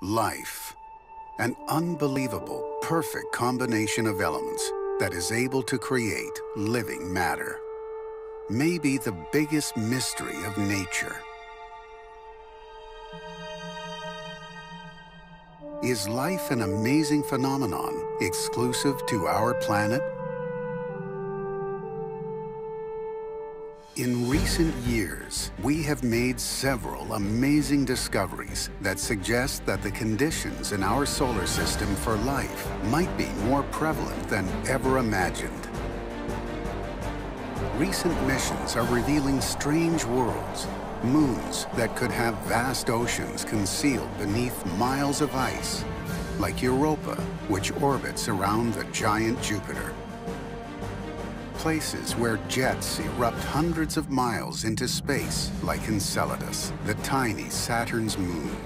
Life. An unbelievable, perfect combination of elements that is able to create living matter. Maybe the biggest mystery of nature. Is life an amazing phenomenon exclusive to our planet? In recent years, we have made several amazing discoveries that suggest that the conditions in our solar system for life might be more prevalent than ever imagined. Recent missions are revealing strange worlds, moons that could have vast oceans concealed beneath miles of ice, like Europa, which orbits around the giant Jupiter places where jets erupt hundreds of miles into space, like Enceladus, the tiny Saturn's moon.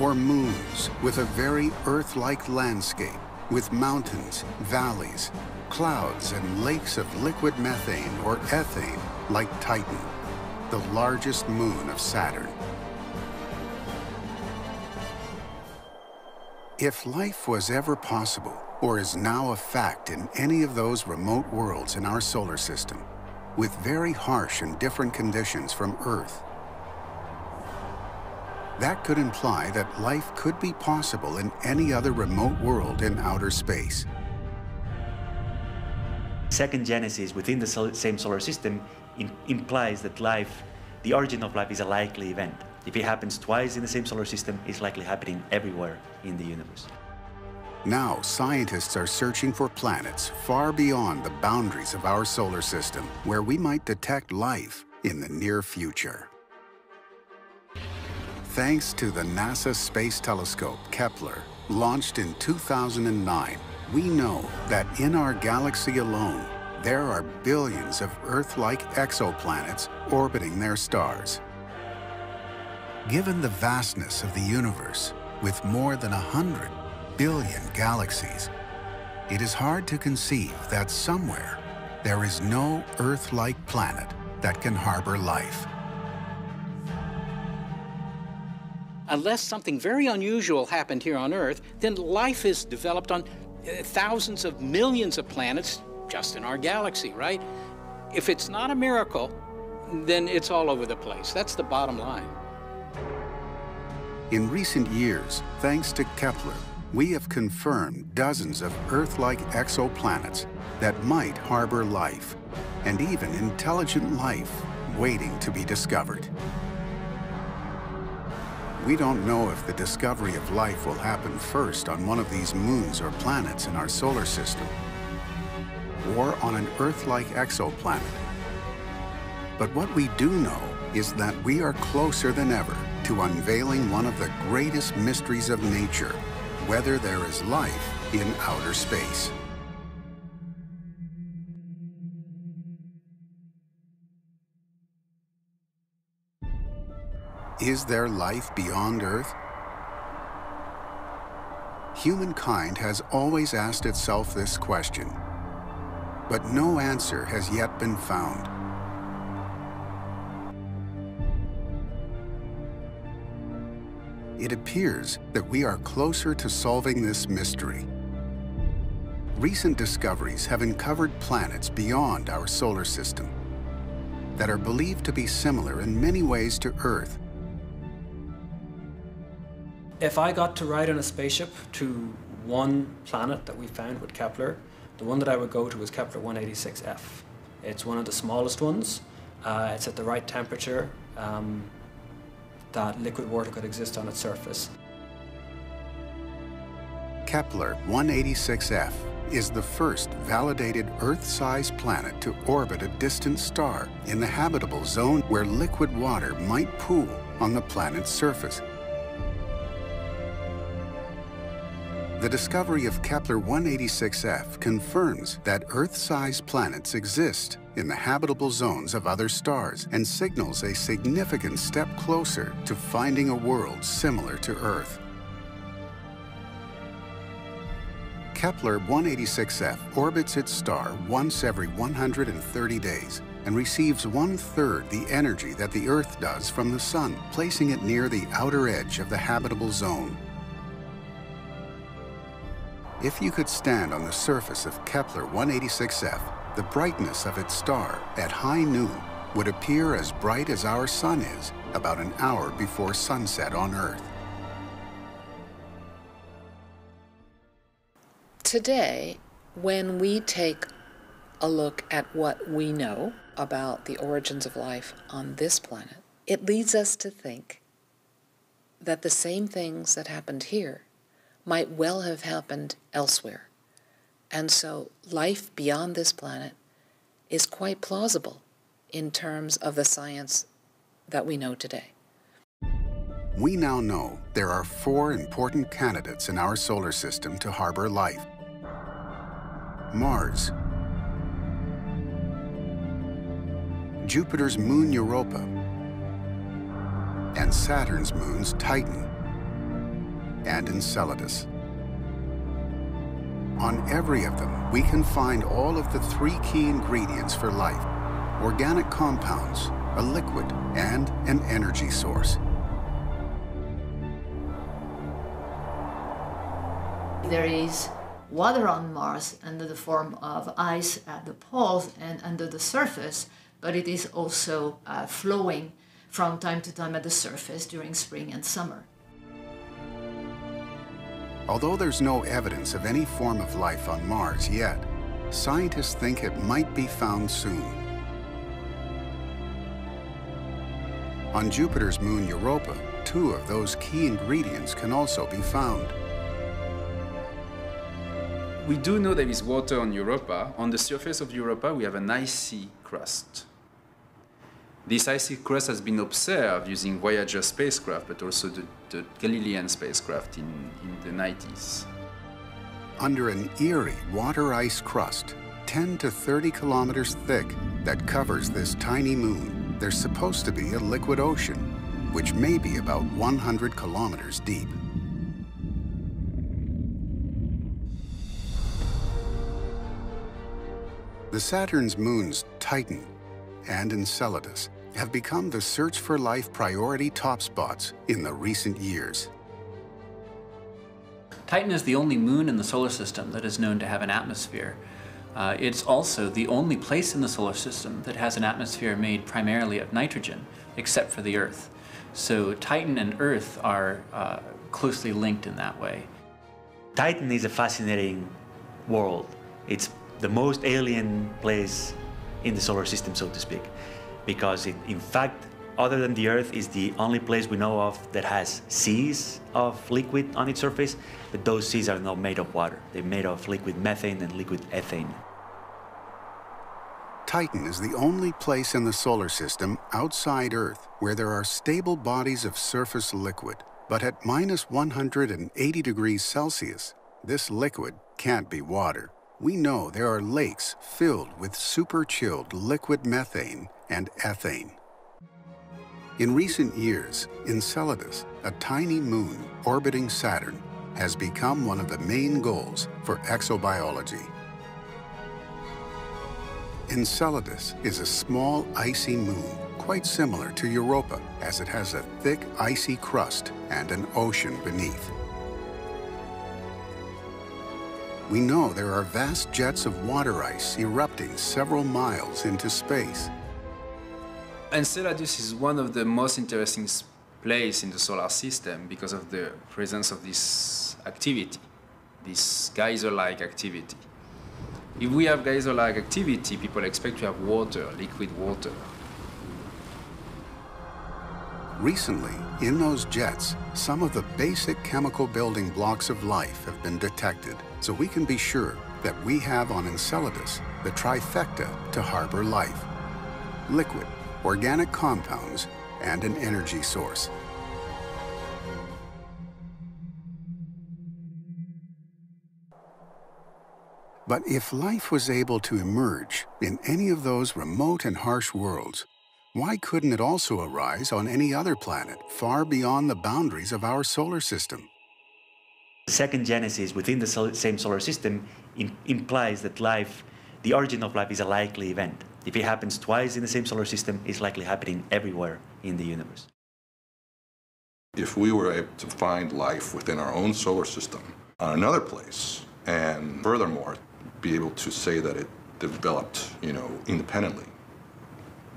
Or moons with a very Earth-like landscape, with mountains, valleys, clouds, and lakes of liquid methane or ethane, like Titan, the largest moon of Saturn. If life was ever possible, or is now a fact in any of those remote worlds in our solar system, with very harsh and different conditions from Earth, that could imply that life could be possible in any other remote world in outer space. Second genesis within the same solar system implies that life, the origin of life is a likely event. If it happens twice in the same solar system, it's likely happening everywhere in the universe. Now, scientists are searching for planets far beyond the boundaries of our solar system where we might detect life in the near future. Thanks to the NASA Space Telescope, Kepler, launched in 2009, we know that in our galaxy alone, there are billions of Earth-like exoplanets orbiting their stars. Given the vastness of the universe, with more than 100 billion galaxies, it is hard to conceive that somewhere there is no Earth-like planet that can harbor life. Unless something very unusual happened here on Earth, then life is developed on uh, thousands of millions of planets just in our galaxy, right? If it's not a miracle, then it's all over the place. That's the bottom line. In recent years, thanks to Kepler, we have confirmed dozens of Earth-like exoplanets that might harbor life, and even intelligent life waiting to be discovered. We don't know if the discovery of life will happen first on one of these moons or planets in our solar system, or on an Earth-like exoplanet. But what we do know is that we are closer than ever to unveiling one of the greatest mysteries of nature, whether there is life in outer space. Is there life beyond Earth? Humankind has always asked itself this question, but no answer has yet been found. It appears that we are closer to solving this mystery. Recent discoveries have uncovered planets beyond our solar system that are believed to be similar in many ways to Earth. If I got to ride on a spaceship to one planet that we found with Kepler, the one that I would go to is Kepler 186f. It's one of the smallest ones. Uh, it's at the right temperature. Um, that liquid water could exist on its surface. Kepler 186f is the first validated Earth-sized planet to orbit a distant star in the habitable zone where liquid water might pool on the planet's surface. The discovery of Kepler 186f confirms that Earth-sized planets exist in the habitable zones of other stars and signals a significant step closer to finding a world similar to Earth. Kepler 186f orbits its star once every 130 days and receives one-third the energy that the Earth does from the Sun, placing it near the outer edge of the habitable zone. If you could stand on the surface of Kepler 186f, the brightness of its star at high noon would appear as bright as our Sun is about an hour before sunset on Earth. Today, when we take a look at what we know about the origins of life on this planet, it leads us to think that the same things that happened here might well have happened elsewhere. And so life beyond this planet is quite plausible in terms of the science that we know today. We now know there are four important candidates in our solar system to harbor life. Mars, Jupiter's moon Europa, and Saturn's moons Titan and Enceladus. On every of them, we can find all of the three key ingredients for life, organic compounds, a liquid, and an energy source. There is water on Mars under the form of ice at the poles and under the surface, but it is also uh, flowing from time to time at the surface during spring and summer. Although there's no evidence of any form of life on Mars yet, scientists think it might be found soon. On Jupiter's moon Europa, two of those key ingredients can also be found. We do know there is water on Europa. On the surface of Europa, we have an icy crust. This icy crust has been observed using Voyager spacecraft, but also the, the Galileo spacecraft in, in the 90s. Under an eerie water ice crust, 10 to 30 kilometers thick, that covers this tiny moon, there's supposed to be a liquid ocean, which may be about 100 kilometers deep. The Saturn's moons Titan and Enceladus have become the search for life priority top spots in the recent years. Titan is the only moon in the solar system that is known to have an atmosphere. Uh, it's also the only place in the solar system that has an atmosphere made primarily of nitrogen, except for the Earth. So Titan and Earth are uh, closely linked in that way. Titan is a fascinating world. It's the most alien place in the solar system, so to speak because it, in fact, other than the Earth, is the only place we know of that has seas of liquid on its surface, but those seas are not made of water. They're made of liquid methane and liquid ethane. Titan is the only place in the solar system outside Earth where there are stable bodies of surface liquid. But at minus 180 degrees Celsius, this liquid can't be water. We know there are lakes filled with super chilled liquid methane and ethane. In recent years, Enceladus, a tiny moon orbiting Saturn, has become one of the main goals for exobiology. Enceladus is a small icy moon, quite similar to Europa, as it has a thick icy crust and an ocean beneath. We know there are vast jets of water ice erupting several miles into space. Enceladus is one of the most interesting places in the solar system because of the presence of this activity, this geyser-like activity. If we have geyser-like activity, people expect to have water, liquid water. Recently, in those jets, some of the basic chemical building blocks of life have been detected, so we can be sure that we have on Enceladus the trifecta to harbor life. Liquid, organic compounds, and an energy source. But if life was able to emerge in any of those remote and harsh worlds, why couldn't it also arise on any other planet far beyond the boundaries of our solar system? Second genesis within the same solar system implies that life, the origin of life is a likely event. If it happens twice in the same solar system, it's likely happening everywhere in the universe. If we were able to find life within our own solar system on another place, and furthermore, be able to say that it developed, you know, independently,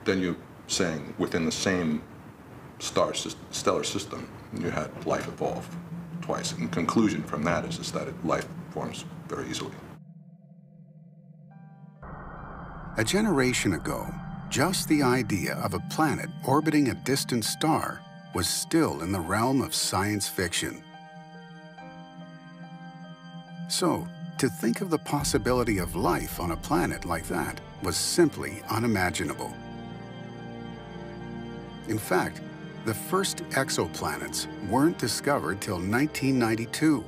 then you're saying within the same star stellar system, you had life evolve twice. And the conclusion from that is, is that it, life forms very easily. A generation ago, just the idea of a planet orbiting a distant star was still in the realm of science fiction. So, to think of the possibility of life on a planet like that was simply unimaginable. In fact, the first exoplanets weren't discovered till 1992.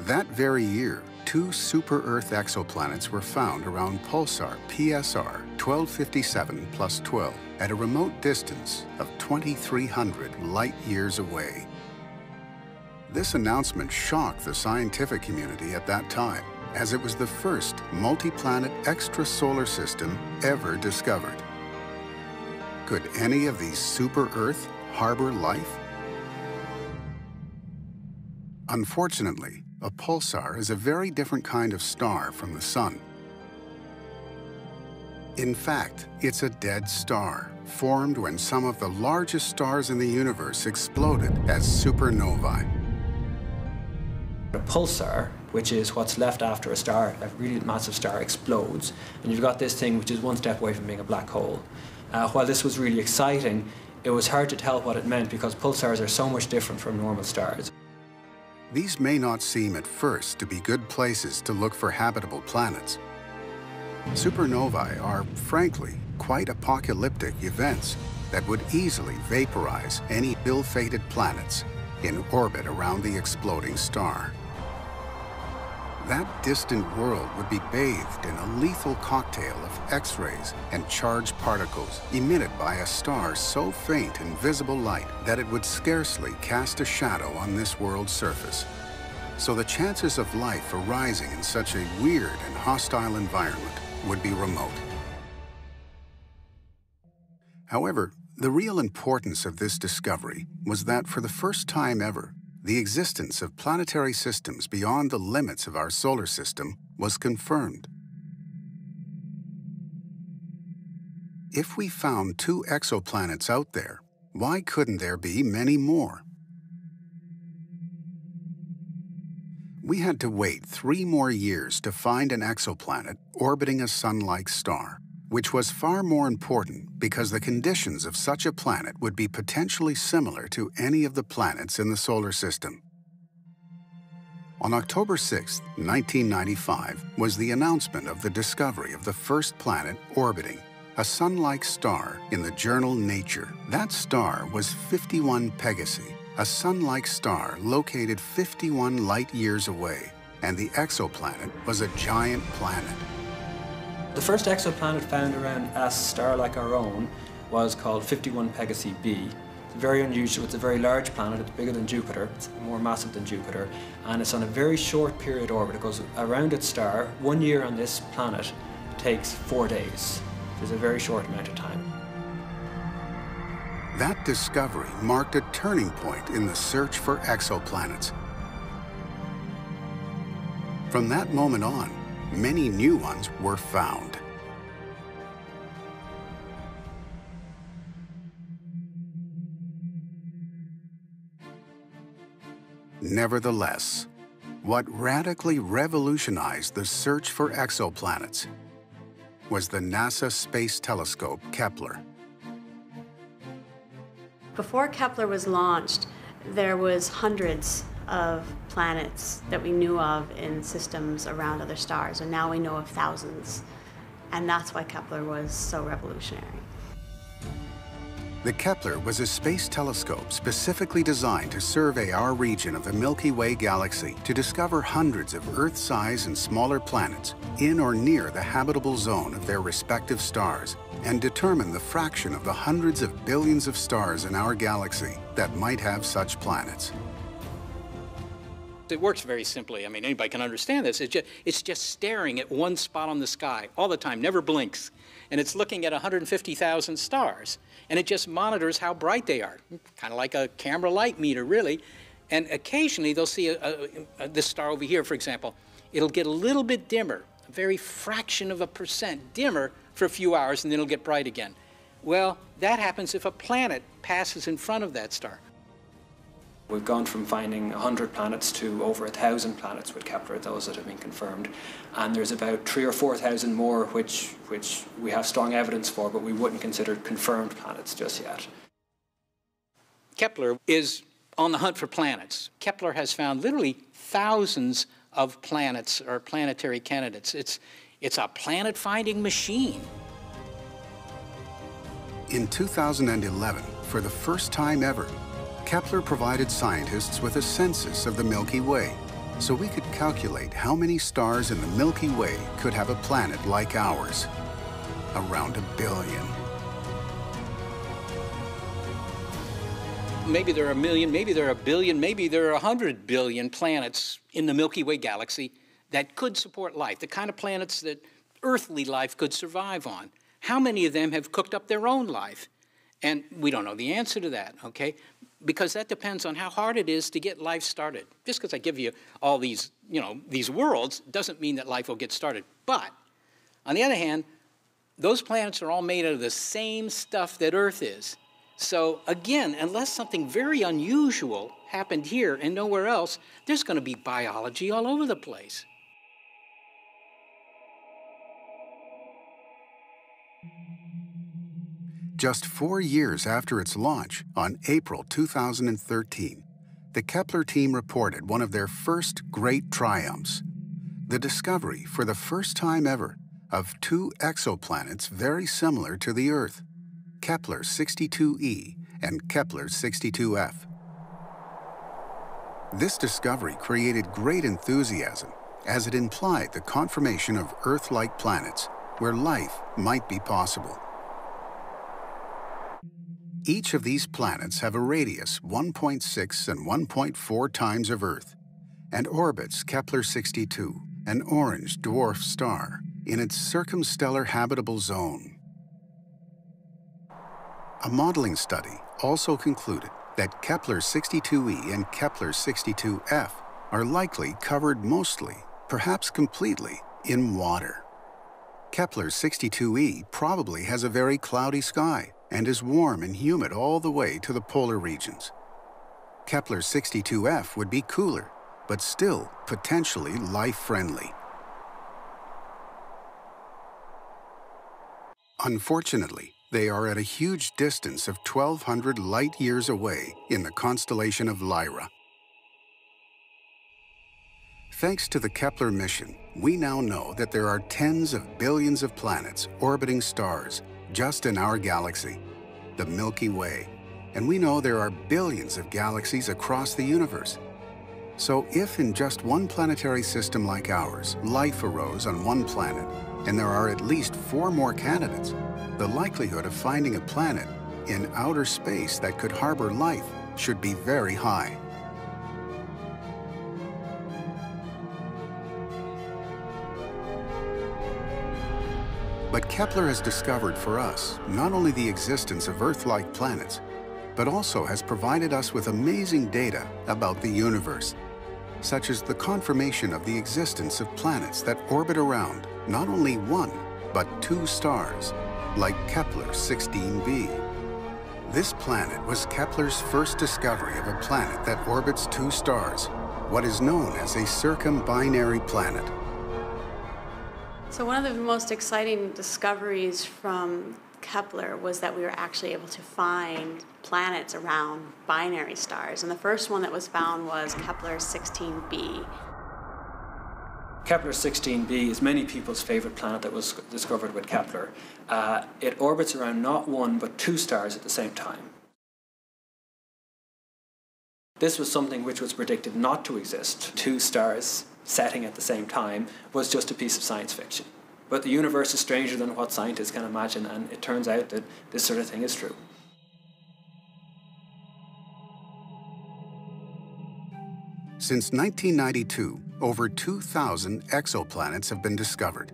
That very year, two super-Earth exoplanets were found around pulsar PSR 1257 plus 12 at a remote distance of 2,300 light-years away. This announcement shocked the scientific community at that time, as it was the first multi-planet extrasolar system ever discovered. Could any of these super-Earth harbor life? Unfortunately, a pulsar is a very different kind of star from the Sun. In fact, it's a dead star, formed when some of the largest stars in the universe exploded as supernovae. A pulsar, which is what's left after a star, a really massive star explodes, and you've got this thing which is one step away from being a black hole. Uh, while this was really exciting, it was hard to tell what it meant because pulsars are so much different from normal stars. These may not seem at first to be good places to look for habitable planets. Supernovae are, frankly, quite apocalyptic events that would easily vaporize any ill-fated planets in orbit around the exploding star that distant world would be bathed in a lethal cocktail of X-rays and charged particles emitted by a star so faint in visible light that it would scarcely cast a shadow on this world's surface. So the chances of life arising in such a weird and hostile environment would be remote. However, the real importance of this discovery was that for the first time ever, the existence of planetary systems beyond the limits of our solar system was confirmed. If we found two exoplanets out there, why couldn't there be many more? We had to wait three more years to find an exoplanet orbiting a Sun-like star which was far more important because the conditions of such a planet would be potentially similar to any of the planets in the solar system. On October 6, 1995, was the announcement of the discovery of the first planet orbiting, a Sun-like star in the journal Nature. That star was 51 Pegasi, a Sun-like star located 51 light-years away, and the exoplanet was a giant planet. The first exoplanet found around a star like our own was called 51 Pegasi b. It's very unusual. It's a very large planet. It's bigger than Jupiter. It's more massive than Jupiter. And it's on a very short period orbit. It goes around its star. One year on this planet takes four days. It's a very short amount of time. That discovery marked a turning point in the search for exoplanets. From that moment on, many new ones were found. Nevertheless, what radically revolutionized the search for exoplanets was the NASA Space Telescope Kepler. Before Kepler was launched, there was hundreds of planets that we knew of in systems around other stars, and now we know of thousands. And that's why Kepler was so revolutionary. The Kepler was a space telescope specifically designed to survey our region of the Milky Way galaxy to discover hundreds of Earth-size and smaller planets in or near the habitable zone of their respective stars and determine the fraction of the hundreds of billions of stars in our galaxy that might have such planets. It works very simply. I mean, anybody can understand this. It's just, it's just staring at one spot on the sky all the time, never blinks. And it's looking at 150,000 stars. And it just monitors how bright they are, kind of like a camera light meter, really. And occasionally they'll see a, a, a, this star over here, for example. It'll get a little bit dimmer, a very fraction of a percent dimmer for a few hours, and then it'll get bright again. Well, that happens if a planet passes in front of that star. We've gone from finding 100 planets to over 1,000 planets with Kepler, those that have been confirmed. And there's about three or 4,000 more which, which we have strong evidence for, but we wouldn't consider confirmed planets just yet. Kepler is on the hunt for planets. Kepler has found literally thousands of planets or planetary candidates. It's, it's a planet finding machine. In 2011, for the first time ever, Kepler provided scientists with a census of the Milky Way so we could calculate how many stars in the Milky Way could have a planet like ours. Around a billion. Maybe there are a million, maybe there are a billion, maybe there are a hundred billion planets in the Milky Way galaxy that could support life, the kind of planets that earthly life could survive on. How many of them have cooked up their own life? And we don't know the answer to that, okay? Because that depends on how hard it is to get life started. Just because I give you all these, you know, these worlds doesn't mean that life will get started. But on the other hand, those planets are all made out of the same stuff that Earth is. So again, unless something very unusual happened here and nowhere else, there's going to be biology all over the place. Just four years after its launch, on April 2013, the Kepler team reported one of their first great triumphs the discovery, for the first time ever, of two exoplanets very similar to the Earth Kepler 62e and Kepler 62f. This discovery created great enthusiasm as it implied the confirmation of Earth like planets where life might be possible. Each of these planets have a radius 1.6 and 1.4 times of Earth and orbits Kepler-62, an orange dwarf star, in its circumstellar habitable zone. A modeling study also concluded that Kepler-62e and Kepler-62f are likely covered mostly, perhaps completely, in water. Kepler-62e probably has a very cloudy sky, and is warm and humid all the way to the polar regions. Kepler 62f would be cooler, but still potentially life-friendly. Unfortunately, they are at a huge distance of 1,200 light-years away in the constellation of Lyra. Thanks to the Kepler mission, we now know that there are tens of billions of planets orbiting stars just in our galaxy, the Milky Way. And we know there are billions of galaxies across the universe. So if in just one planetary system like ours, life arose on one planet, and there are at least four more candidates, the likelihood of finding a planet in outer space that could harbor life should be very high. But Kepler has discovered for us not only the existence of Earth-like planets, but also has provided us with amazing data about the universe, such as the confirmation of the existence of planets that orbit around not only one, but two stars, like Kepler-16b. This planet was Kepler's first discovery of a planet that orbits two stars, what is known as a circumbinary planet. So one of the most exciting discoveries from Kepler was that we were actually able to find planets around binary stars. And the first one that was found was Kepler 16b. Kepler 16b is many people's favorite planet that was discovered with Kepler. Uh, it orbits around not one but two stars at the same time. This was something which was predicted not to exist. Two stars setting at the same time was just a piece of science fiction. But the universe is stranger than what scientists can imagine, and it turns out that this sort of thing is true. Since 1992, over 2,000 exoplanets have been discovered.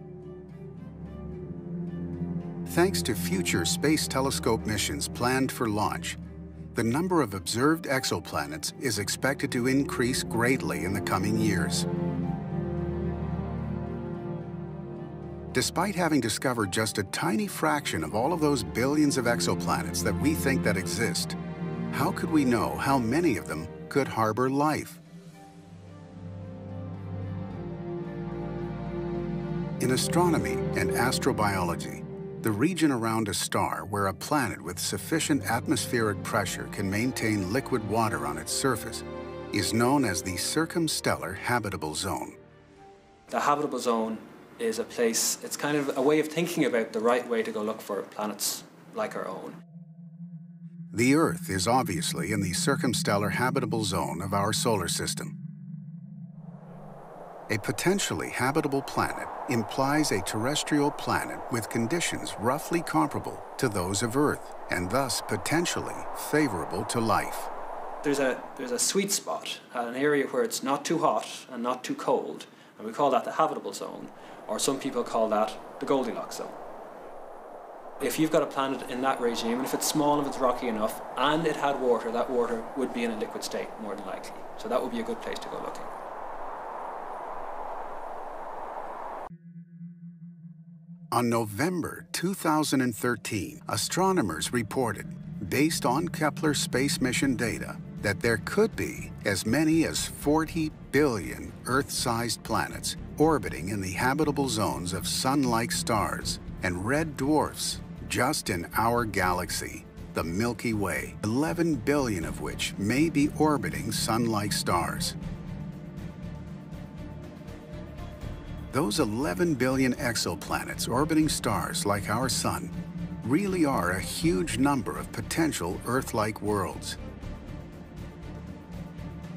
Thanks to future Space Telescope missions planned for launch, the number of observed exoplanets is expected to increase greatly in the coming years. Despite having discovered just a tiny fraction of all of those billions of exoplanets that we think that exist, how could we know how many of them could harbor life? In astronomy and astrobiology, the region around a star where a planet with sufficient atmospheric pressure can maintain liquid water on its surface is known as the circumstellar habitable zone. The habitable zone is a place, it's kind of a way of thinking about the right way to go look for planets like our own. The Earth is obviously in the circumstellar habitable zone of our solar system. A potentially habitable planet implies a terrestrial planet with conditions roughly comparable to those of Earth, and thus potentially favorable to life. There's a, there's a sweet spot, an area where it's not too hot and not too cold, and we call that the habitable zone, or some people call that the Goldilocks zone. If you've got a planet in that regime, and if it's small, if it's rocky enough, and it had water, that water would be in a liquid state, more than likely. So that would be a good place to go looking. On November 2013, astronomers reported, based on Kepler space mission data, that there could be as many as 40 billion Earth-sized planets orbiting in the habitable zones of Sun-like stars and red dwarfs just in our galaxy, the Milky Way, 11 billion of which may be orbiting Sun-like stars. Those 11 billion exoplanets orbiting stars like our Sun really are a huge number of potential Earth-like worlds.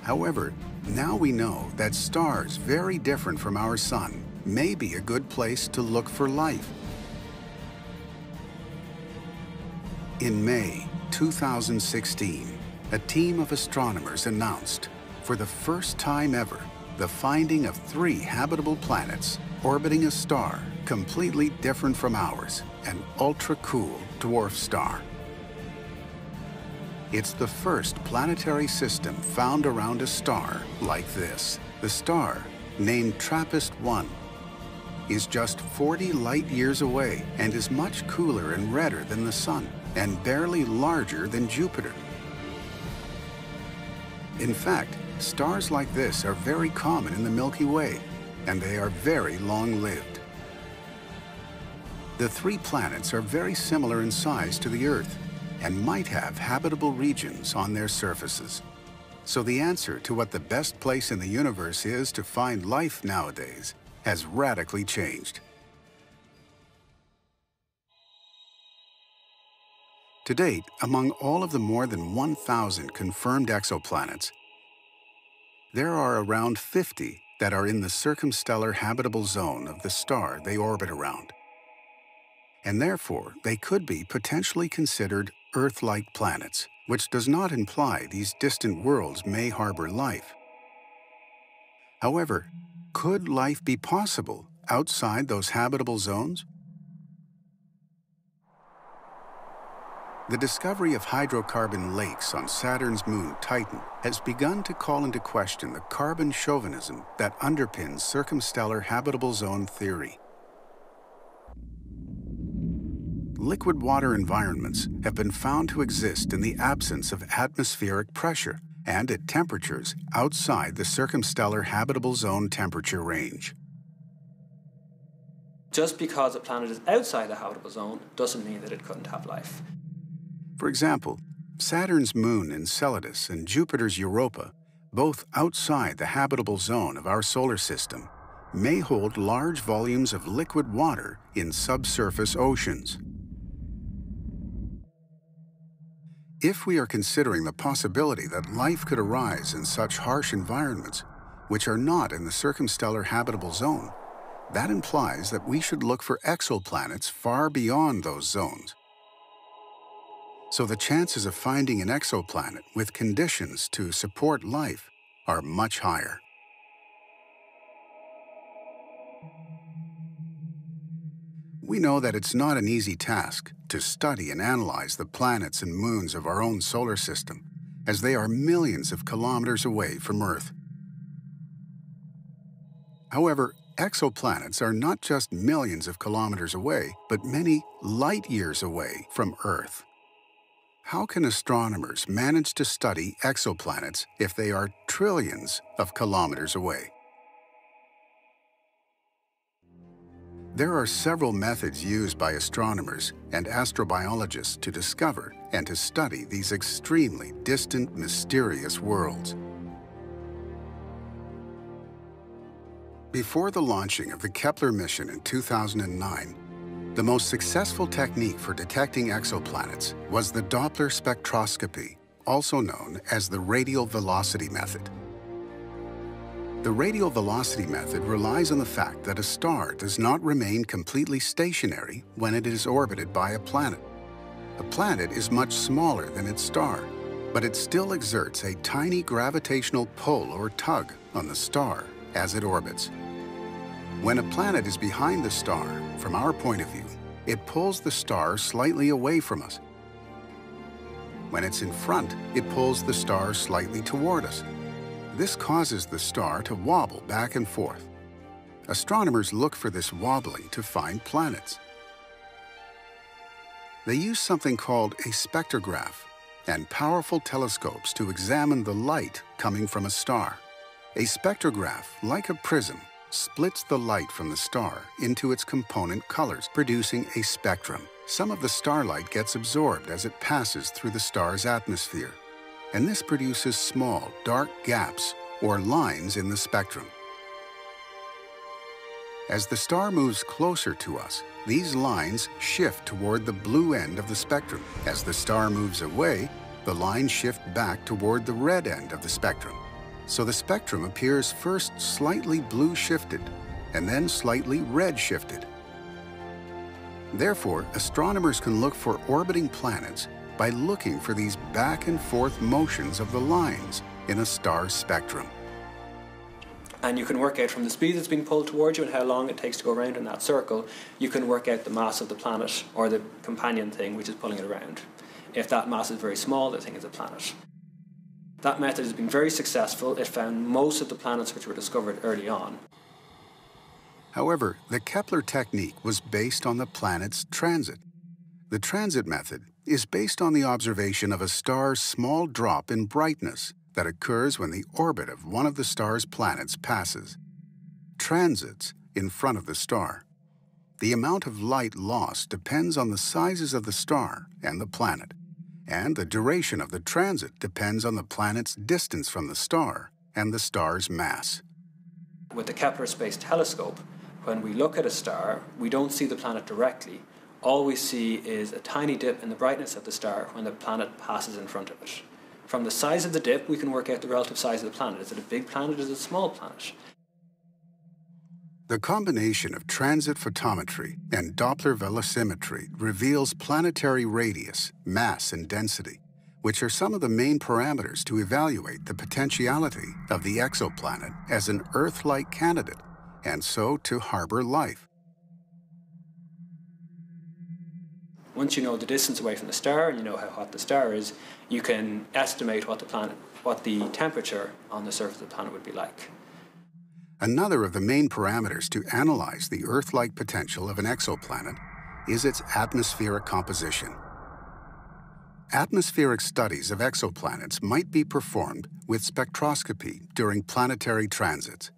However, now we know that stars very different from our Sun may be a good place to look for life. In May 2016, a team of astronomers announced, for the first time ever, the finding of three habitable planets orbiting a star completely different from ours, an ultra-cool dwarf star. It's the first planetary system found around a star like this. The star, named TRAPPIST-1, is just 40 light years away and is much cooler and redder than the Sun and barely larger than Jupiter. In fact, Stars like this are very common in the Milky Way, and they are very long-lived. The three planets are very similar in size to the Earth and might have habitable regions on their surfaces. So the answer to what the best place in the universe is to find life nowadays has radically changed. To date, among all of the more than 1,000 confirmed exoplanets, there are around 50 that are in the circumstellar habitable zone of the star they orbit around. And therefore, they could be potentially considered Earth-like planets, which does not imply these distant worlds may harbor life. However, could life be possible outside those habitable zones? The discovery of hydrocarbon lakes on Saturn's moon, Titan, has begun to call into question the carbon chauvinism that underpins circumstellar habitable zone theory. Liquid water environments have been found to exist in the absence of atmospheric pressure and at temperatures outside the circumstellar habitable zone temperature range. Just because a planet is outside the habitable zone doesn't mean that it couldn't have life. For example, Saturn's moon Enceladus and Jupiter's Europa, both outside the habitable zone of our solar system, may hold large volumes of liquid water in subsurface oceans. If we are considering the possibility that life could arise in such harsh environments, which are not in the circumstellar habitable zone, that implies that we should look for exoplanets far beyond those zones. So the chances of finding an exoplanet with conditions to support life are much higher. We know that it's not an easy task to study and analyze the planets and moons of our own solar system, as they are millions of kilometers away from Earth. However, exoplanets are not just millions of kilometers away, but many light years away from Earth. How can astronomers manage to study exoplanets if they are trillions of kilometers away? There are several methods used by astronomers and astrobiologists to discover and to study these extremely distant, mysterious worlds. Before the launching of the Kepler mission in 2009, the most successful technique for detecting exoplanets was the Doppler spectroscopy, also known as the radial velocity method. The radial velocity method relies on the fact that a star does not remain completely stationary when it is orbited by a planet. A planet is much smaller than its star, but it still exerts a tiny gravitational pull or tug on the star as it orbits. When a planet is behind the star, from our point of view, it pulls the star slightly away from us. When it's in front, it pulls the star slightly toward us. This causes the star to wobble back and forth. Astronomers look for this wobbling to find planets. They use something called a spectrograph and powerful telescopes to examine the light coming from a star. A spectrograph, like a prism, splits the light from the star into its component colors, producing a spectrum. Some of the starlight gets absorbed as it passes through the star's atmosphere and this produces small, dark gaps or lines in the spectrum. As the star moves closer to us, these lines shift toward the blue end of the spectrum. As the star moves away, the lines shift back toward the red end of the spectrum. So the spectrum appears first slightly blue shifted and then slightly red shifted. Therefore, astronomers can look for orbiting planets by looking for these back and forth motions of the lines in a star's spectrum. And you can work out from the speed that's being pulled towards you and how long it takes to go around in that circle, you can work out the mass of the planet or the companion thing which is pulling it around. If that mass is very small, the thing is a planet. That method has been very successful. It found most of the planets which were discovered early on. However, the Kepler technique was based on the planet's transit. The transit method is based on the observation of a star's small drop in brightness that occurs when the orbit of one of the star's planets passes. Transits in front of the star. The amount of light lost depends on the sizes of the star and the planet, and the duration of the transit depends on the planet's distance from the star and the star's mass. With the Kepler Space Telescope, when we look at a star, we don't see the planet directly, all we see is a tiny dip in the brightness of the star when the planet passes in front of it. From the size of the dip, we can work out the relative size of the planet. Is it a big planet? Or is it a small planet? The combination of transit photometry and Doppler velocimetry reveals planetary radius, mass, and density, which are some of the main parameters to evaluate the potentiality of the exoplanet as an Earth-like candidate, and so to harbor life. Once you know the distance away from the star and you know how hot the star is, you can estimate what the planet, what the temperature on the surface of the planet would be like. Another of the main parameters to analyze the Earth-like potential of an exoplanet is its atmospheric composition. Atmospheric studies of exoplanets might be performed with spectroscopy during planetary transits.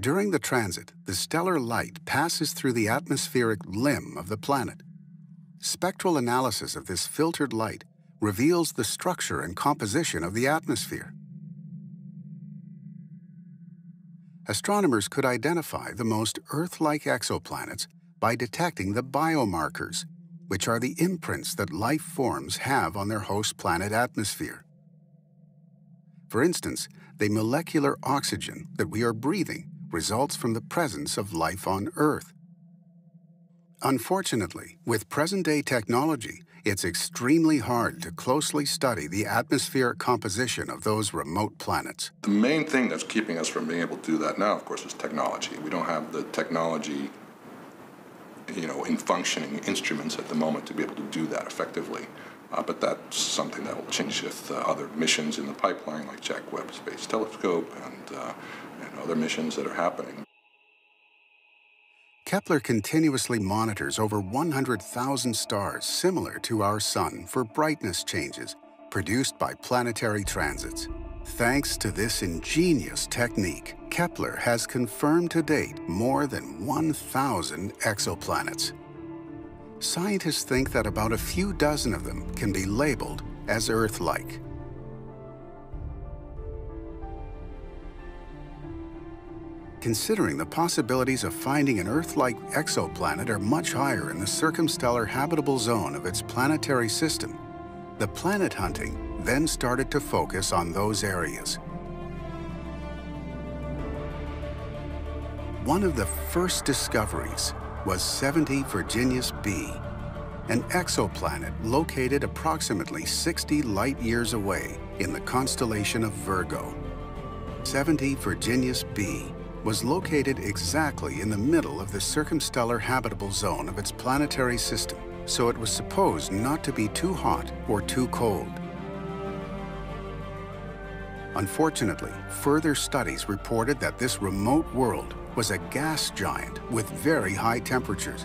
During the transit, the stellar light passes through the atmospheric limb of the planet. Spectral analysis of this filtered light reveals the structure and composition of the atmosphere. Astronomers could identify the most Earth-like exoplanets by detecting the biomarkers, which are the imprints that life forms have on their host planet atmosphere. For instance, the molecular oxygen that we are breathing results from the presence of life on Earth. Unfortunately, with present-day technology, it's extremely hard to closely study the atmospheric composition of those remote planets. The main thing that's keeping us from being able to do that now, of course, is technology. We don't have the technology, you know, in functioning instruments at the moment to be able to do that effectively. Uh, but that's something that will change with uh, other missions in the pipeline, like James Webb Space Telescope and, uh, other missions that are happening. Kepler continuously monitors over 100,000 stars similar to our Sun for brightness changes produced by planetary transits. Thanks to this ingenious technique, Kepler has confirmed to date more than 1,000 exoplanets. Scientists think that about a few dozen of them can be labeled as Earth-like. Considering the possibilities of finding an Earth-like exoplanet are much higher in the circumstellar habitable zone of its planetary system, the planet hunting then started to focus on those areas. One of the first discoveries was 70 Virginis B, an exoplanet located approximately 60 light-years away in the constellation of Virgo. 70 Virginis B was located exactly in the middle of the circumstellar habitable zone of its planetary system, so it was supposed not to be too hot or too cold. Unfortunately, further studies reported that this remote world was a gas giant with very high temperatures,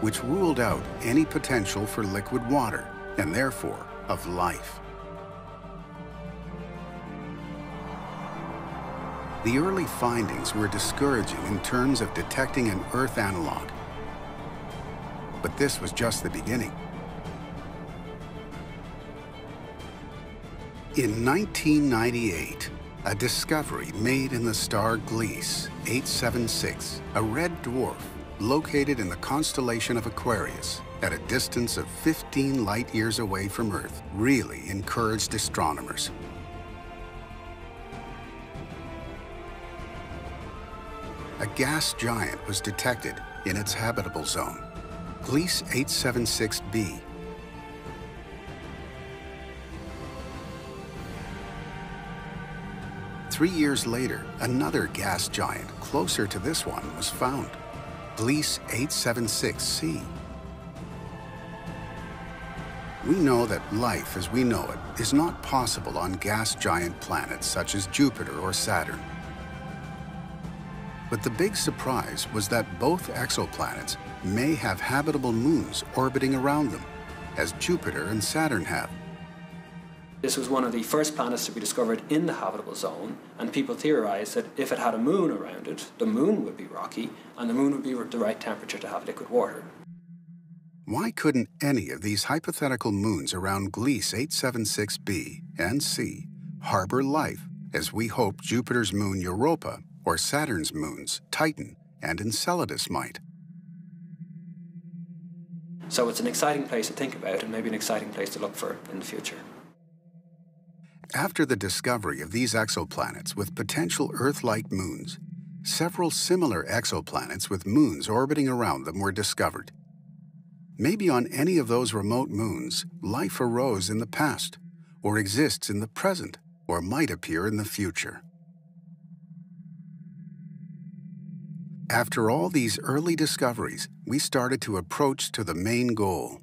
which ruled out any potential for liquid water, and therefore of life. The early findings were discouraging in terms of detecting an Earth analog. But this was just the beginning. In 1998, a discovery made in the star Gliese 876, a red dwarf located in the constellation of Aquarius at a distance of 15 light-years away from Earth, really encouraged astronomers. A gas giant was detected in its habitable zone, Gliese 876b. Three years later, another gas giant closer to this one was found, Gliese 876c. We know that life as we know it is not possible on gas giant planets such as Jupiter or Saturn. But the big surprise was that both exoplanets may have habitable moons orbiting around them, as Jupiter and Saturn have. This was one of the first planets to be discovered in the habitable zone, and people theorized that if it had a moon around it, the moon would be rocky, and the moon would be the right temperature to have liquid water. Why couldn't any of these hypothetical moons around Gliese 876b and c harbor life, as we hope Jupiter's moon Europa or Saturn's moons, Titan and Enceladus might. So it's an exciting place to think about and maybe an exciting place to look for in the future. After the discovery of these exoplanets with potential Earth-like moons, several similar exoplanets with moons orbiting around them were discovered. Maybe on any of those remote moons, life arose in the past, or exists in the present, or might appear in the future. After all these early discoveries, we started to approach to the main goal,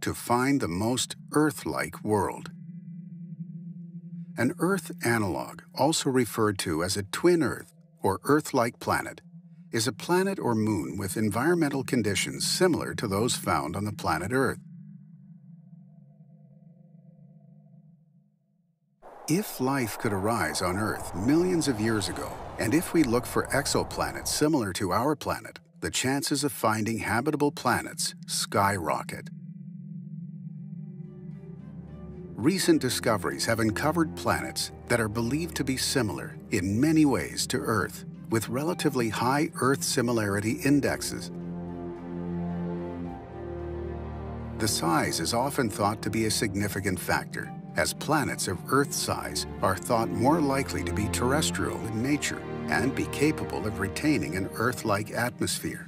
to find the most Earth-like world. An Earth analog, also referred to as a twin Earth or Earth-like planet, is a planet or moon with environmental conditions similar to those found on the planet Earth. If life could arise on Earth millions of years ago, and if we look for exoplanets similar to our planet, the chances of finding habitable planets skyrocket. Recent discoveries have uncovered planets that are believed to be similar in many ways to Earth, with relatively high Earth similarity indexes. The size is often thought to be a significant factor, as planets of Earth size are thought more likely to be terrestrial in nature and be capable of retaining an Earth-like atmosphere.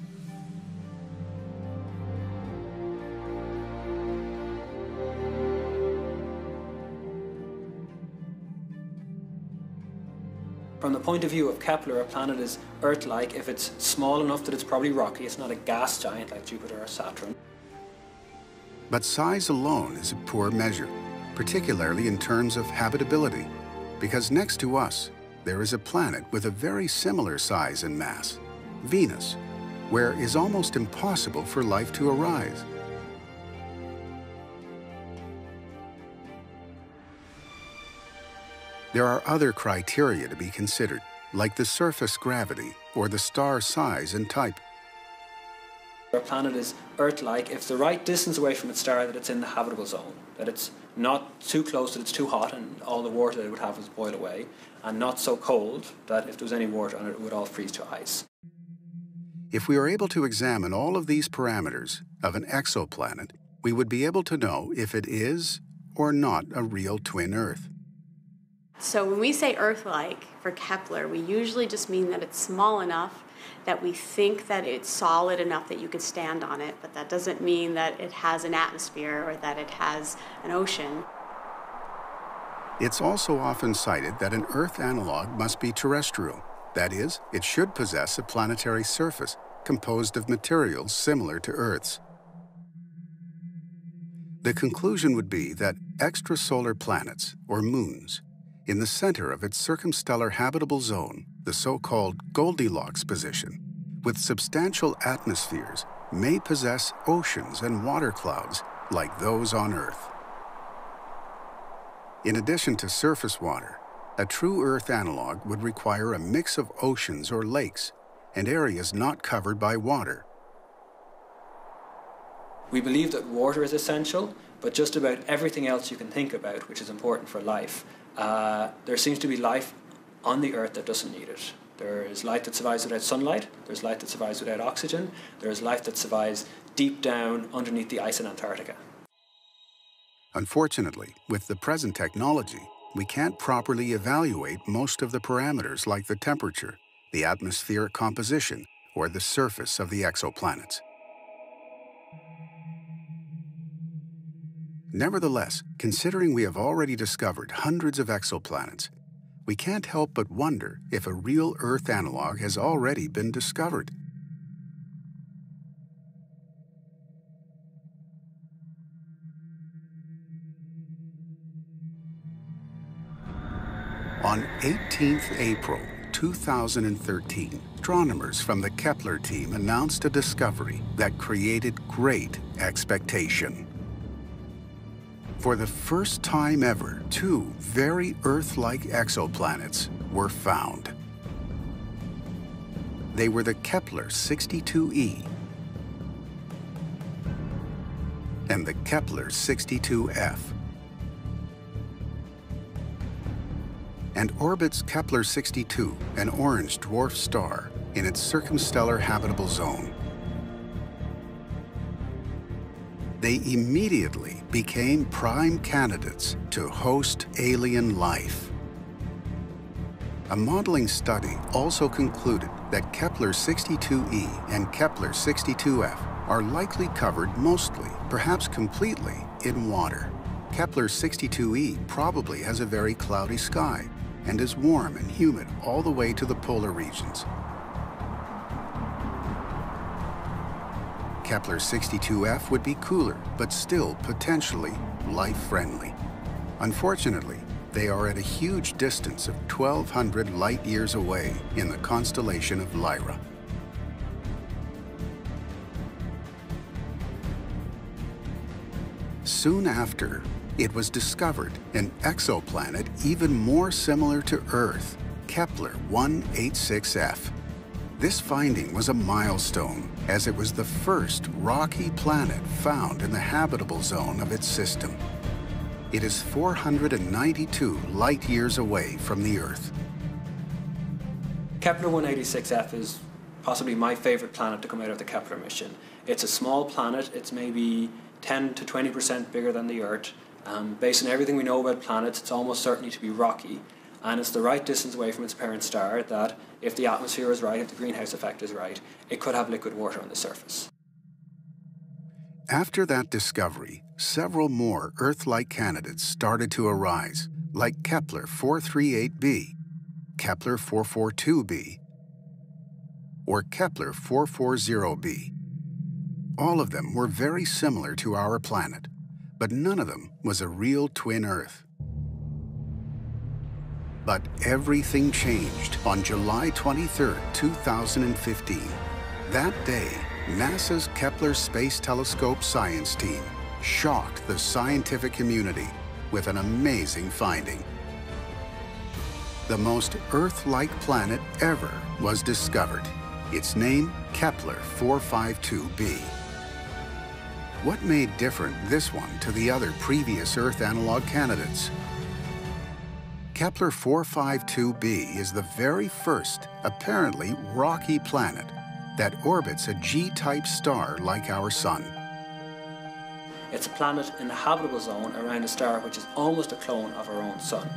From the point of view of Kepler, a planet is Earth-like if it's small enough that it's probably rocky. It's not a gas giant like Jupiter or Saturn. But size alone is a poor measure particularly in terms of habitability, because next to us, there is a planet with a very similar size and mass, Venus, where it is almost impossible for life to arise. There are other criteria to be considered, like the surface gravity or the star size and type. Our planet is Earth-like if the right distance away from its star that it's in the habitable zone, that it's not too close that it's too hot and all the water that it would have would boil away, and not so cold that if there was any water on it, it would all freeze to ice. If we are able to examine all of these parameters of an exoplanet, we would be able to know if it is or not a real twin Earth. So when we say Earth-like for Kepler, we usually just mean that it's small enough that we think that it's solid enough that you could stand on it, but that doesn't mean that it has an atmosphere or that it has an ocean. It's also often cited that an Earth analog must be terrestrial. That is, it should possess a planetary surface composed of materials similar to Earth's. The conclusion would be that extrasolar planets, or moons, in the center of its circumstellar habitable zone, the so-called Goldilocks position, with substantial atmospheres, may possess oceans and water clouds like those on Earth. In addition to surface water, a true Earth analog would require a mix of oceans or lakes and areas not covered by water. We believe that water is essential, but just about everything else you can think about, which is important for life, uh, there seems to be life on the Earth that doesn't need it. There is life that survives without sunlight, there's life that survives without oxygen, there's life that survives deep down underneath the ice in Antarctica. Unfortunately, with the present technology, we can't properly evaluate most of the parameters like the temperature, the atmospheric composition, or the surface of the exoplanets. Nevertheless, considering we have already discovered hundreds of exoplanets, we can't help but wonder if a real Earth analog has already been discovered. On 18th April 2013, astronomers from the Kepler team announced a discovery that created great expectation. For the first time ever, two very Earth-like exoplanets were found. They were the Kepler 62e and the Kepler 62f. and orbits Kepler 62, an orange dwarf star, in its circumstellar habitable zone. They immediately became prime candidates to host alien life. A modeling study also concluded that Kepler 62e and Kepler 62f are likely covered mostly, perhaps completely, in water. Kepler 62e probably has a very cloudy sky, and is warm and humid all the way to the polar regions. Kepler 62f would be cooler, but still potentially life-friendly. Unfortunately, they are at a huge distance of 1,200 light-years away in the constellation of Lyra. Soon after, it was discovered an exoplanet even more similar to Earth, Kepler 186f. This finding was a milestone, as it was the first rocky planet found in the habitable zone of its system. It is 492 light-years away from the Earth. Kepler 186f is possibly my favorite planet to come out of the Kepler mission. It's a small planet, it's maybe 10 to 20% bigger than the Earth, um, based on everything we know about planets, it's almost certainly to be rocky, and it's the right distance away from its parent star that, if the atmosphere is right, if the greenhouse effect is right, it could have liquid water on the surface. After that discovery, several more Earth-like candidates started to arise, like Kepler 438b, Kepler 442b, or Kepler 440b. All of them were very similar to our planet, but none of them was a real twin Earth. But everything changed on July 23, 2015. That day, NASA's Kepler Space Telescope science team shocked the scientific community with an amazing finding. The most Earth-like planet ever was discovered. Its name, Kepler 452b. What made different this one to the other previous Earth analog candidates? Kepler 452b is the very first, apparently rocky planet that orbits a G-type star like our Sun. It's a planet in the habitable zone around a star which is almost a clone of our own Sun.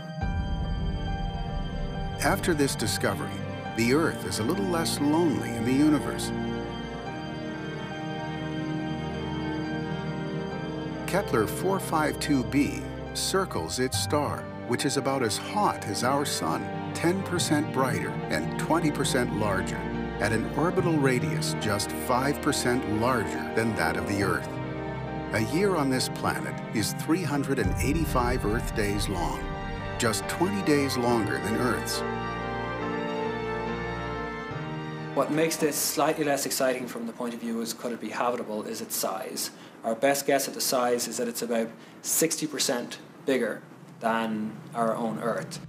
After this discovery, the Earth is a little less lonely in the universe. Kepler 452b circles its star, which is about as hot as our Sun, 10% brighter and 20% larger, at an orbital radius just 5% larger than that of the Earth. A year on this planet is 385 Earth days long, just 20 days longer than Earth's. What makes this slightly less exciting from the point of view is could it be habitable is its size. Our best guess at the size is that it's about 60% bigger than our own Earth.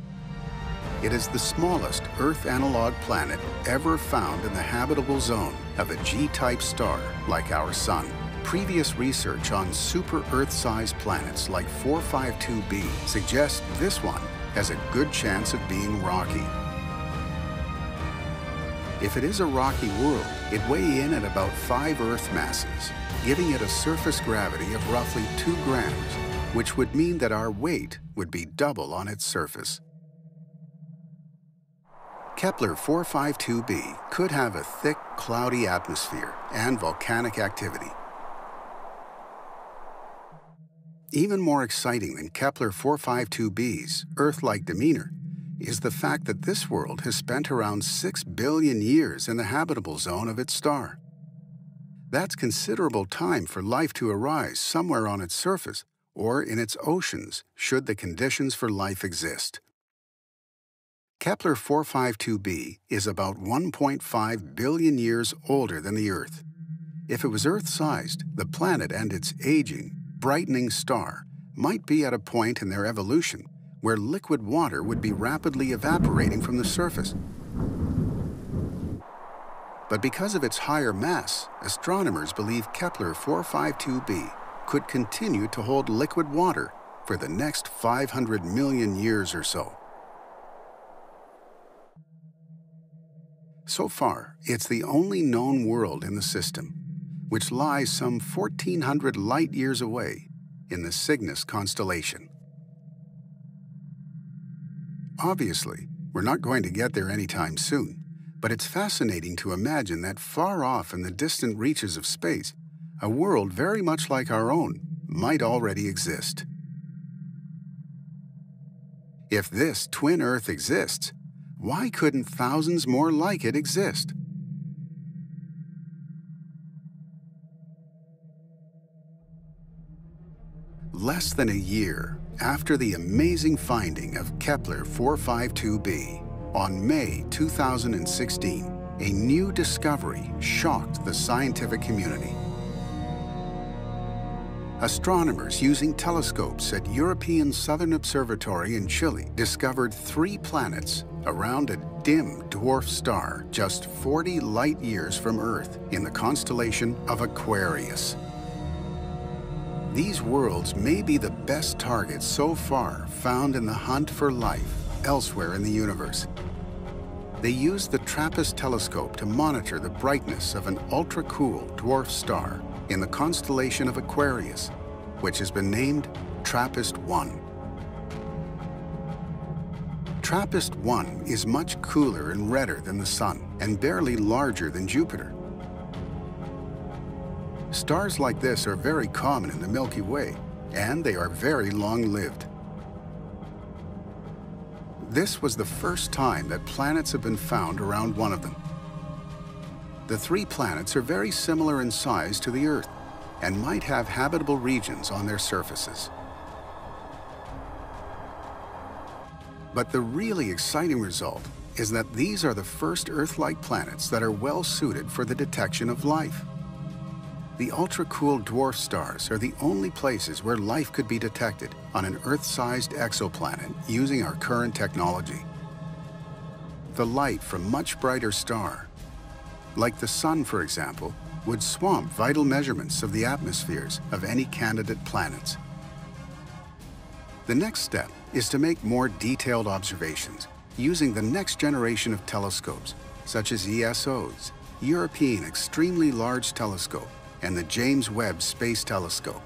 It is the smallest Earth analog planet ever found in the habitable zone of a G-type star like our Sun. Previous research on super Earth-sized planets like 452b suggests this one has a good chance of being rocky. If it is a rocky world, it weigh in at about five Earth masses, giving it a surface gravity of roughly two grams, which would mean that our weight would be double on its surface. Kepler 452b could have a thick, cloudy atmosphere and volcanic activity, Even more exciting than Kepler 452b's Earth-like demeanor is the fact that this world has spent around 6 billion years in the habitable zone of its star. That's considerable time for life to arise somewhere on its surface or in its oceans should the conditions for life exist. Kepler 452b is about 1.5 billion years older than the Earth. If it was Earth-sized, the planet and its aging brightening star might be at a point in their evolution where liquid water would be rapidly evaporating from the surface. But because of its higher mass, astronomers believe Kepler 452b could continue to hold liquid water for the next 500 million years or so. So far, it's the only known world in the system which lies some 1,400 light years away in the Cygnus constellation. Obviously, we're not going to get there anytime soon, but it's fascinating to imagine that far off in the distant reaches of space, a world very much like our own might already exist. If this twin Earth exists, why couldn't thousands more like it exist? less than a year after the amazing finding of Kepler 452b, on May 2016, a new discovery shocked the scientific community. Astronomers using telescopes at European Southern Observatory in Chile discovered three planets around a dim dwarf star just 40 light years from Earth in the constellation of Aquarius. These worlds may be the best targets so far found in the hunt for life elsewhere in the universe. They used the TRAPPIST telescope to monitor the brightness of an ultra-cool dwarf star in the constellation of Aquarius, which has been named TRAPPIST-1. TRAPPIST-1 is much cooler and redder than the Sun and barely larger than Jupiter. Stars like this are very common in the Milky Way, and they are very long-lived. this was the first time that planets have been found around one of them. The three planets are very similar in size to the Earth and might have habitable regions on their surfaces. But the really exciting result is that these are the first Earth-like planets that are well suited for the detection of life. The ultra-cool dwarf stars are the only places where life could be detected on an Earth-sized exoplanet using our current technology. The light from much brighter star, like the Sun for example, would swamp vital measurements of the atmospheres of any candidate planets. The next step is to make more detailed observations using the next generation of telescopes, such as ESO's, European Extremely Large Telescope, and the James Webb Space Telescope.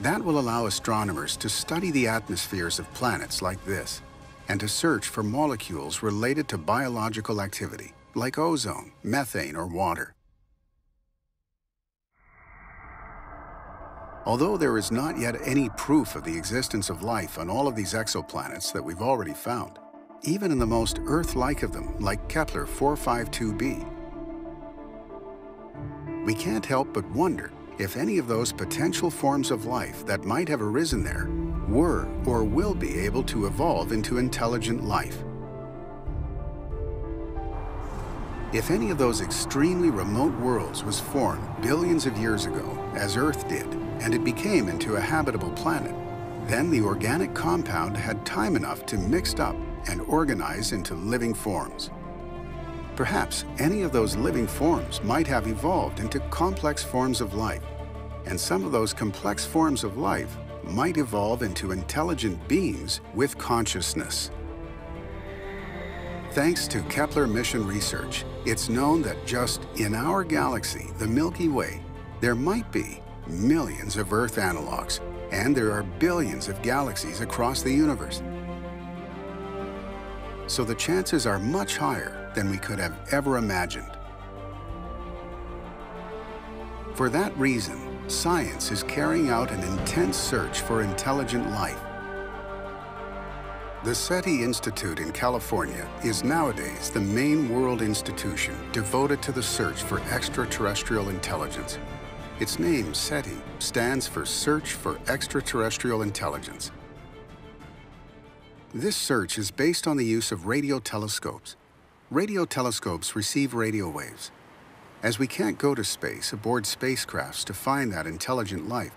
That will allow astronomers to study the atmospheres of planets like this and to search for molecules related to biological activity, like ozone, methane, or water. Although there is not yet any proof of the existence of life on all of these exoplanets that we've already found, even in the most Earth-like of them, like Kepler 452b, we can't help but wonder if any of those potential forms of life that might have arisen there were or will be able to evolve into intelligent life. If any of those extremely remote worlds was formed billions of years ago, as Earth did, and it became into a habitable planet, then the organic compound had time enough to mix up and organize into living forms. Perhaps any of those living forms might have evolved into complex forms of life, and some of those complex forms of life might evolve into intelligent beings with consciousness. Thanks to Kepler mission research, it's known that just in our galaxy, the Milky Way, there might be millions of Earth analogs, and there are billions of galaxies across the universe. So the chances are much higher than we could have ever imagined. For that reason, science is carrying out an intense search for intelligent life. The SETI Institute in California is nowadays the main world institution devoted to the search for extraterrestrial intelligence. Its name, SETI, stands for Search for Extraterrestrial Intelligence. This search is based on the use of radio telescopes, Radio telescopes receive radio waves. As we can't go to space aboard spacecrafts to find that intelligent life,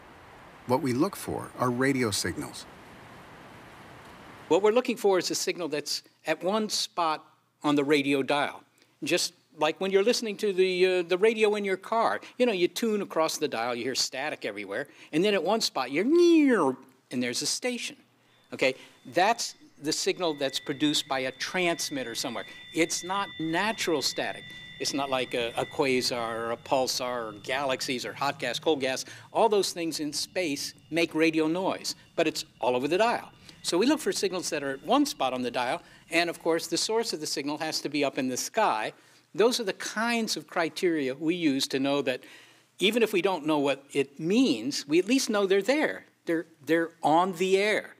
what we look for are radio signals. What we're looking for is a signal that's at one spot on the radio dial. Just like when you're listening to the, uh, the radio in your car. You know, you tune across the dial, you hear static everywhere, and then at one spot you're near, and there's a station. Okay, that's the signal that's produced by a transmitter somewhere. It's not natural static. It's not like a, a, quasar or a pulsar or galaxies or hot gas, cold gas. All those things in space make radio noise, but it's all over the dial. So we look for signals that are at one spot on the dial, and of course the source of the signal has to be up in the sky. Those are the kinds of criteria we use to know that even if we don't know what it means, we at least know they're there. They're, they're on the air.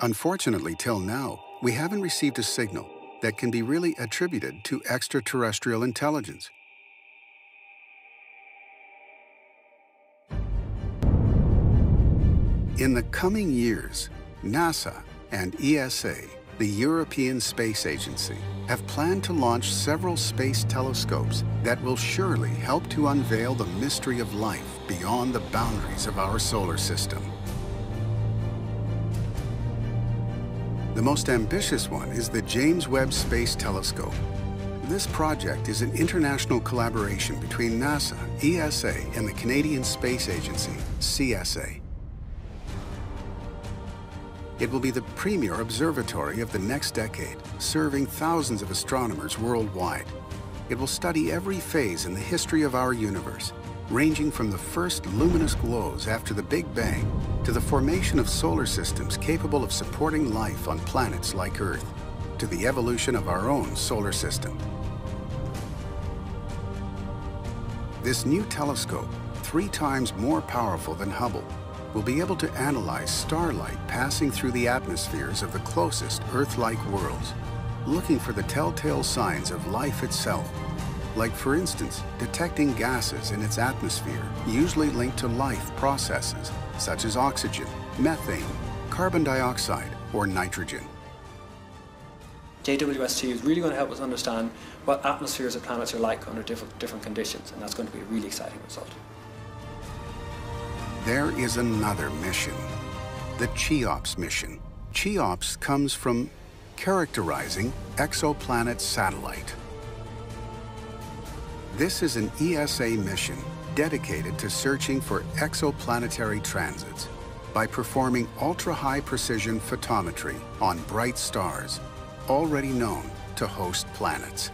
Unfortunately, till now, we haven't received a signal that can be really attributed to extraterrestrial intelligence. In the coming years, NASA and ESA, the European Space Agency, have planned to launch several space telescopes that will surely help to unveil the mystery of life beyond the boundaries of our solar system. The most ambitious one is the James Webb Space Telescope. This project is an international collaboration between NASA, ESA, and the Canadian Space Agency, CSA. It will be the premier observatory of the next decade, serving thousands of astronomers worldwide. It will study every phase in the history of our universe, ranging from the first luminous glows after the Big Bang to the formation of solar systems capable of supporting life on planets like Earth, to the evolution of our own solar system. This new telescope, three times more powerful than Hubble, will be able to analyze starlight passing through the atmospheres of the closest Earth-like worlds, looking for the telltale signs of life itself, like for instance, detecting gases in its atmosphere usually linked to life processes, such as oxygen, methane, carbon dioxide, or nitrogen. JWST is really going to help us understand what atmospheres of planets are like under different, different conditions, and that's going to be a really exciting result. There is another mission, the CHEOPS mission. CHEOPS comes from characterizing exoplanet satellite. This is an ESA mission dedicated to searching for exoplanetary transits by performing ultra-high precision photometry on bright stars already known to host planets.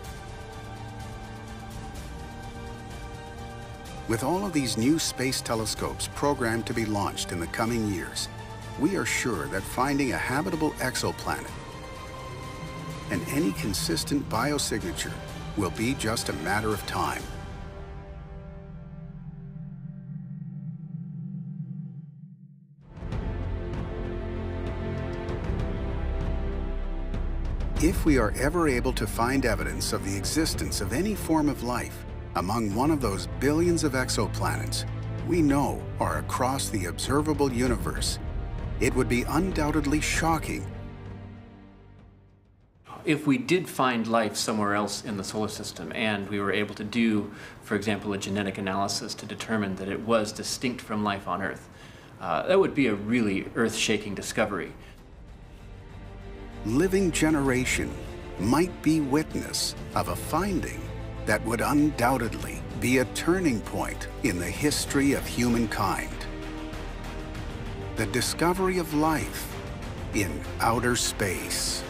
With all of these new space telescopes programmed to be launched in the coming years, we are sure that finding a habitable exoplanet and any consistent biosignature will be just a matter of time. If we are ever able to find evidence of the existence of any form of life among one of those billions of exoplanets we know are across the observable universe, it would be undoubtedly shocking. If we did find life somewhere else in the solar system and we were able to do, for example, a genetic analysis to determine that it was distinct from life on Earth, uh, that would be a really earth-shaking discovery. Living generation might be witness of a finding that would undoubtedly be a turning point in the history of humankind. The discovery of life in outer space.